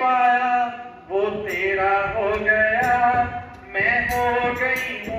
पाया वो तेरा हो गया मैं हो गई हूँ।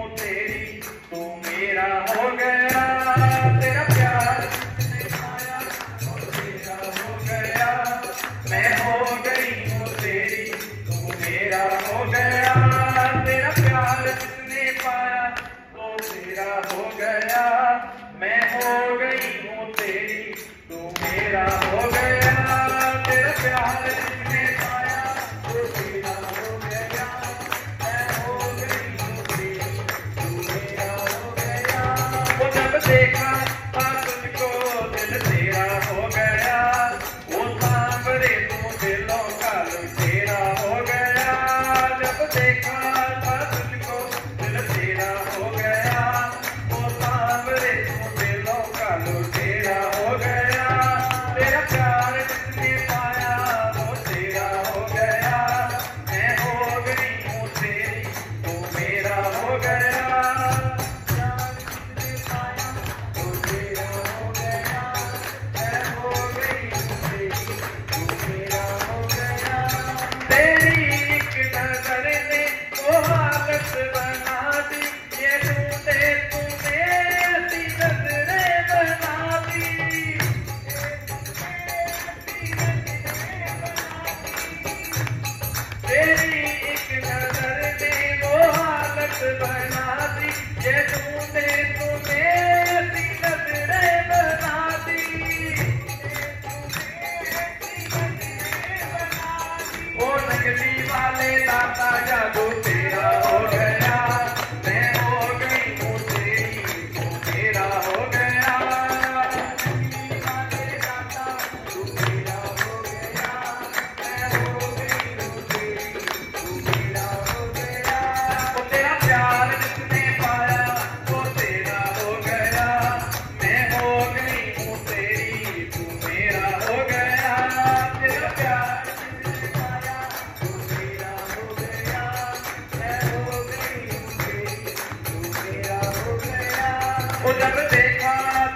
बहना दी जय कुछ देखा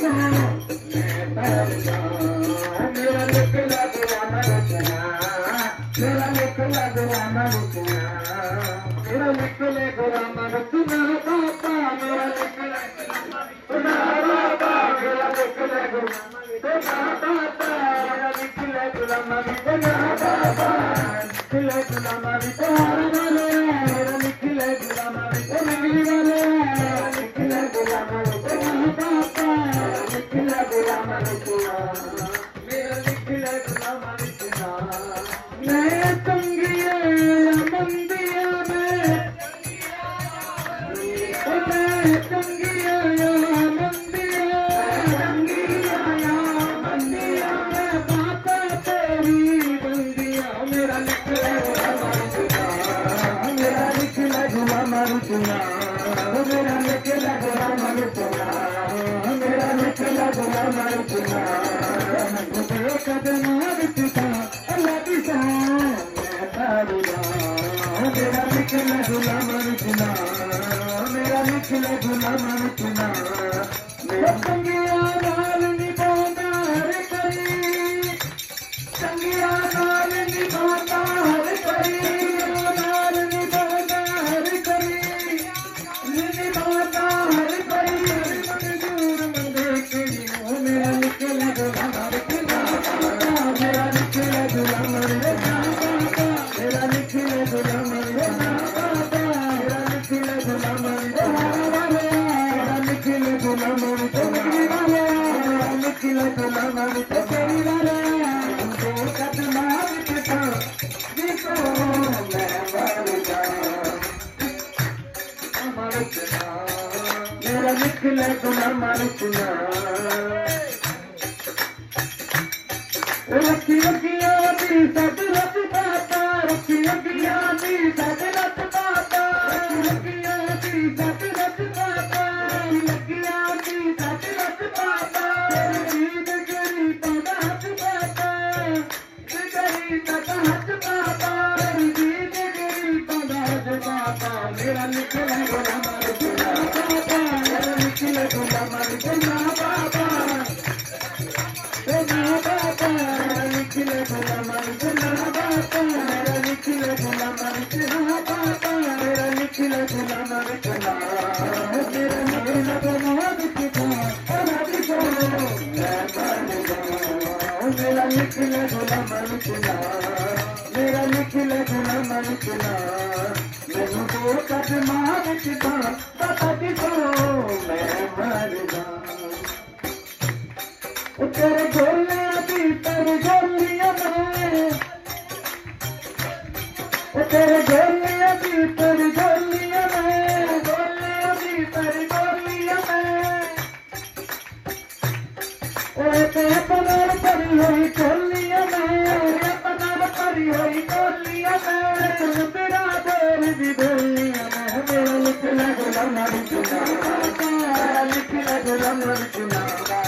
कदम दी सद कर गोले अभी पर गोलियाँ मैं। कर गोले अभी पर गोलियाँ मैं गोले अभी पर गोलियाँ मैं। ओए ते पनार परी होई गोलियाँ मैं ते पनार परी होई गोलियाँ मैं। तुम मेरा बोल भी गोलियाँ मैं, मेरा लिखना गुलाम ना लिखना लिखना गुलाम ना लिखना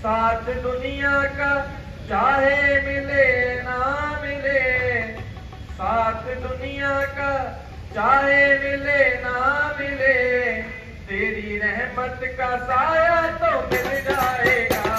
साथ दुनिया का चाहे मिले ना मिले। साथ दुनिया का चाहे मिले ना मिले। तेरी रहमत का साया तो मिल जाएगा।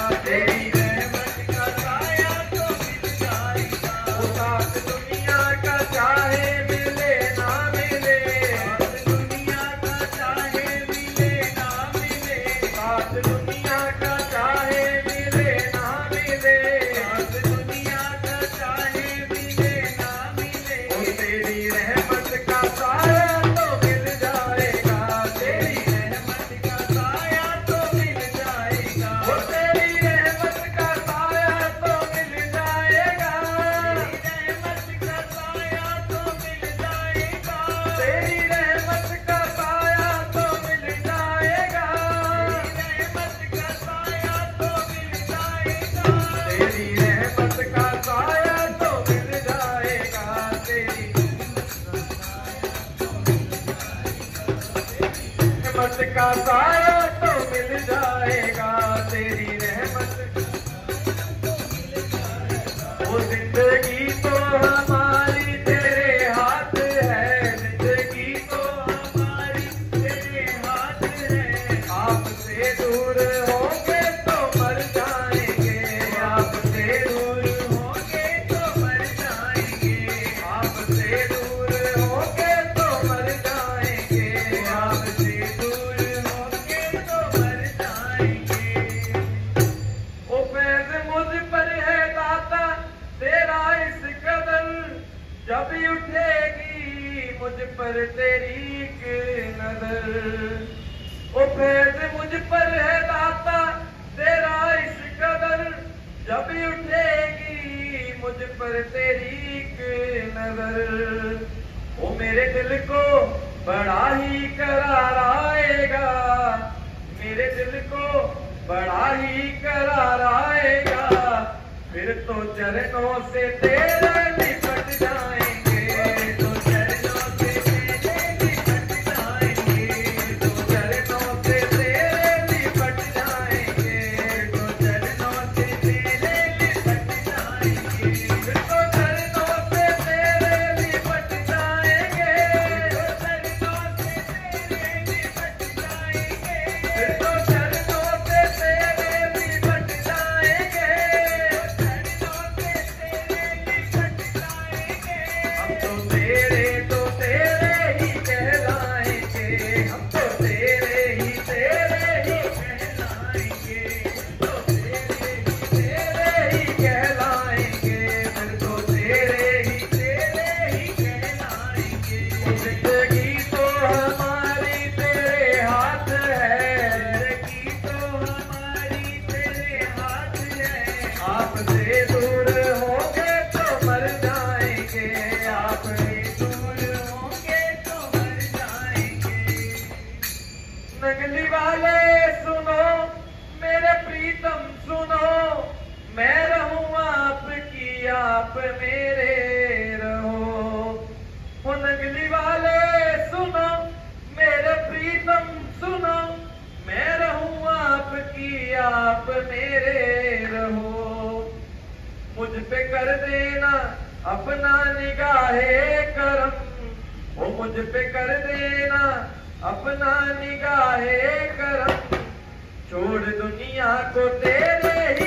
फिर तो चरणों से तेरे अपना निगाहे करम। वो मुझ पे कर देना, अपना निगाहे करम। छोड़ दुनिया को तेरे ही